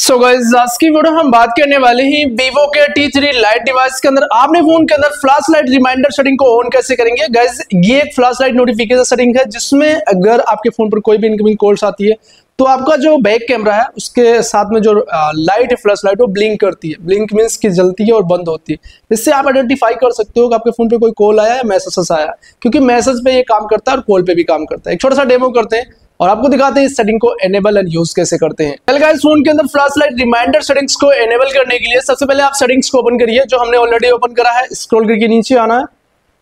सो so आज की video हम बात करने वाले हैं Vivo के T3 लाइट डिवाइस के अंदर। आपने फ़ोन के अंदर फ्लैश लाइट रिमाइंडर सेटिंग को ऑन कैसे करेंगे? गाइस ये एक फ्लैश लाइट नोटिफिकेशन सेटिंग है, जिसमें अगर आपके फ़ोन पर कोई भी इनकमिंग कॉल्स आती है तो आपका जो बैक कैमरा है, उसके साथ में जो लाइट है फ्लैश लाइट वो ब्लिंक करती है। ब्लिंक मीन्स की जलती है और बंद होती है। इससे आप आइडेंटिफाई कर सकते हो कि आपके फ़ोन पे कोई कॉल आया है मैसेज आया क्योंकि मैसेज पे ये काम करता है और कॉल पे भी काम करता है। एक छोटा सा डेमो करते हैं। और आपको दिखाते हैं इस सेटिंग को एनेबल एंड यूज़ कैसे करते हैं। पहले गाइस फ़ोन के अंदर फ्लैश लाइट रिमाइंडर सेटिंग्स को एनेबल करने के लिए सबसे पहले आप सेटिंग्स को ओपन करिए, जो हमने ऑलरेडी ओपन करा है। स्क्रॉल करके नीचे आना है।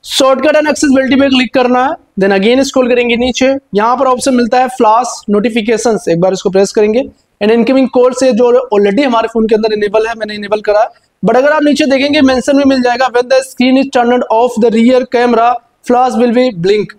शॉर्टकट एंड एक्सेसिबिलिटी पे क्लिक करना है। देन अगेन स्क्रॉल करेंगे नीचे। यहाँ पर ऑप्शन मिलता है फ्लैश नोटिफिकेशन एक बार इसको प्रेस करेंगे। एंड इनकमिंग कॉल से जो ऑलरेडी हमारे फ़ोन के अंदर इनेबल है, मैंने इनेबल करा है। बट अगर आप नीचे देखेंगे मेंशन में मिल जाएगा। When the screen is turn off the rear camera flash will be blink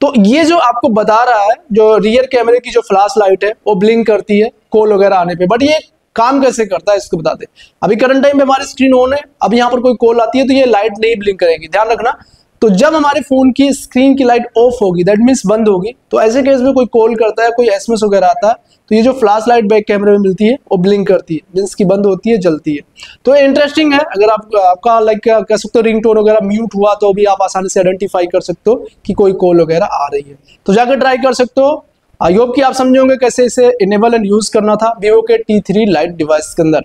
तो ये जो आपको बता रहा है, जो रियर कैमरे की जो फ्लैश लाइट है, वो ब्लिंक करती है कॉल वगैरह आने पे। बट ये काम कैसे करता है, इसको बता दे अभी करंट टाइम पे हमारी स्क्रीन ऑन है, अब यहाँ पर कोई कॉल आती है तो ये लाइट नहीं ब्लिंक करेगी। ध्यान रखना तो जब हमारे फ़ोन की स्क्रीन की लाइट ऑफ़ होगी दैट मीन्स बंद होगी तो ऐसे केस में कोई कॉल करता है, कोई एसएमएस वगैरह आता है तो ये जो फ्लैश लाइट बैक कैमरे में मिलती है, वो ब्लिंक करती है मीन्स की बंद होती है, जलती है। तो इंटरेस्टिंग है, अगर आप, आपका लाइक कह सकते हो रिंग टोन वगैरह म्यूट हुआ तो भी आप आसानी से आइडेंटिफाई कर सकते हो कि कोई कॉल वगैरह आ रही है। तो जाकर ट्राई कर सकते हो। आई होप कि आप समझोगे कैसे इसे इनेबल एंड यूज़ करना था वीवो के टी थ्री लाइट डिवाइस के अंदर।